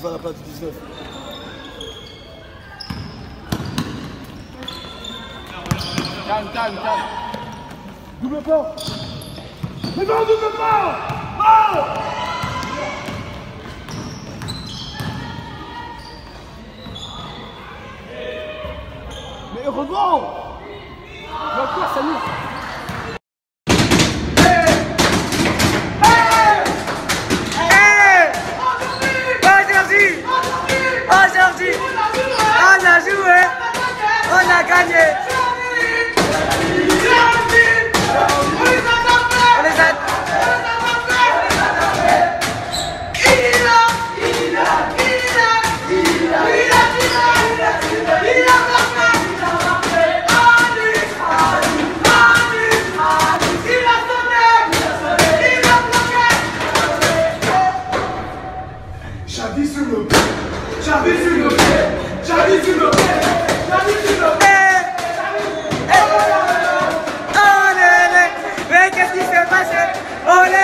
va à la place du 19. Calme, calme, calme. Double pas Mais non, double pas Oh Mais rebond J'appuie sur le pied J'appuie sur le pied J'appuie sur le pied J'appuie sur ¡Hola!